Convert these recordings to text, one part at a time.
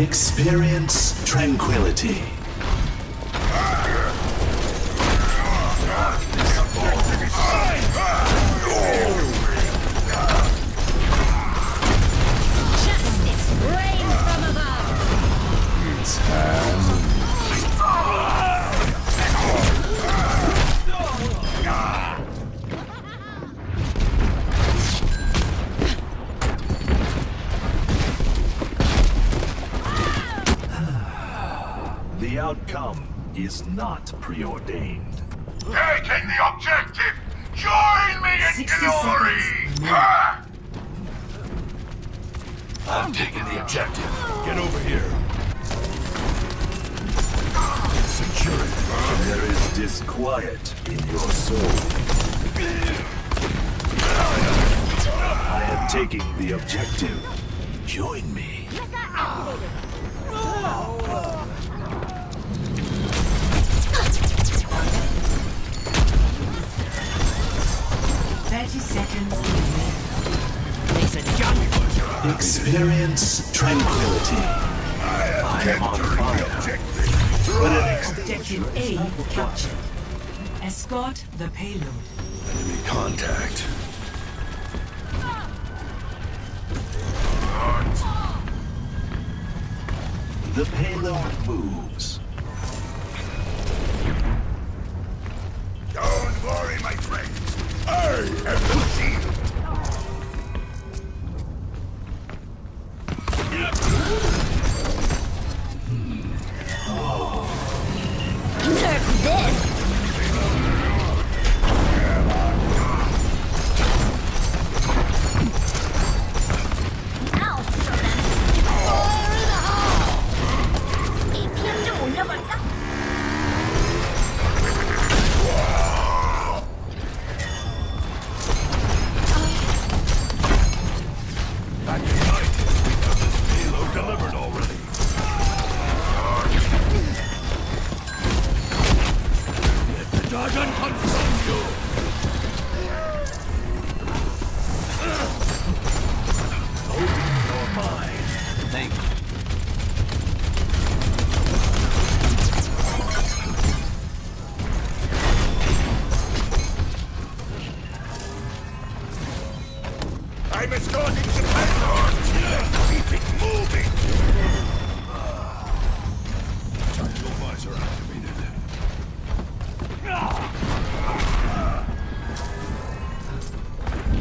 Experience tranquility. The outcome is not preordained. Taking the objective! Join me in 60 glory! seconds. Ah! I'm taking the objective. Get over here. Secure it. There is disquiet in your soul. I am taking the objective. Join me. Thirty seconds. Experience tranquility. I am on fire. But an ex- Objective A captured. Escort the payload. enemy contact. The payload moves. Nerf this. Thank you. I'm escorting the payload. Keep it moving. Tactical visor activated.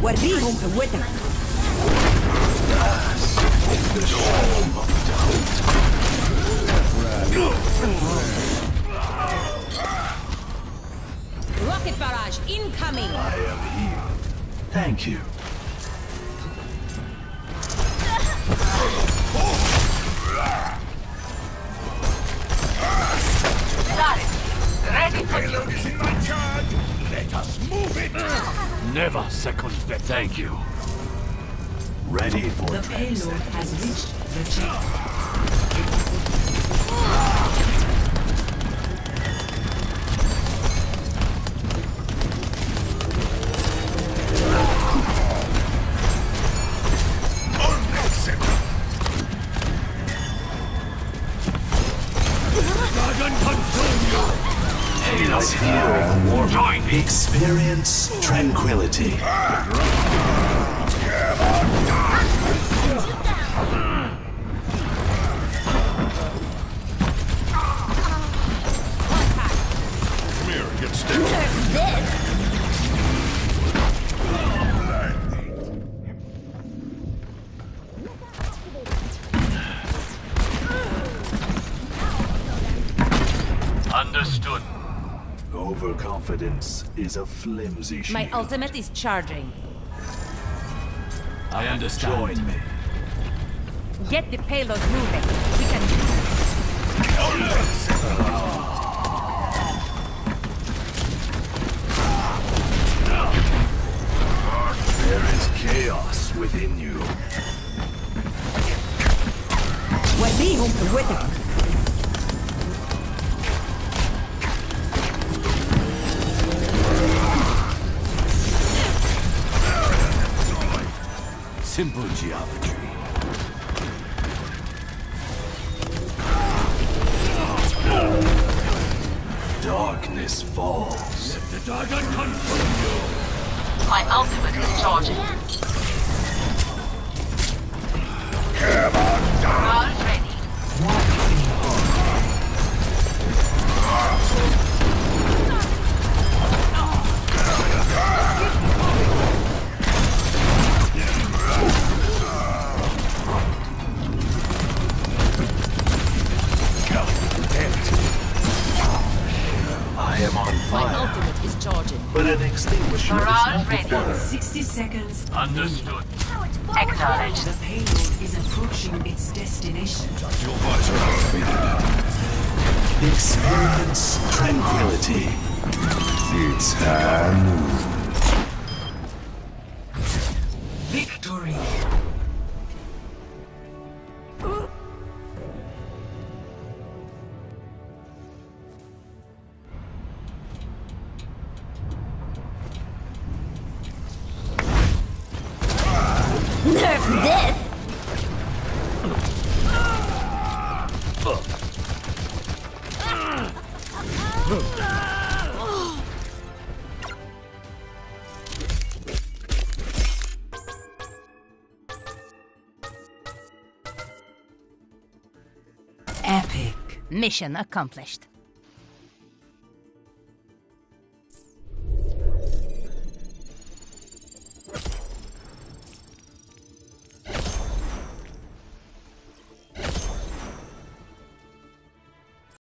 وريهم قوتك Rocket barrage incoming. I am here. Thank you. Payload is in my charge. Let us move it. Never second best. Thank you. Ready for The transit. payload has reached the checkpoint. Unacceptable. Dragon consume you. Halos here. Join me. Experience tranquility. Ah! Overconfidence is a flimsy shield. My ultimate is charging. I understand. Join me. Get the payload moving. We can do this. There is chaos within you. Well, me home to with it. simple geometry. Darkness falls. Let the dagger consume you. My ultimate is charging. Come on. Charging. but an extinguisher is not ready. required. 60 seconds. Understood. Acknowledged. The payload is approaching its destination. Your visor activated. Experience tranquility. It's time. Victory. Nerf this! Epic. Mission accomplished.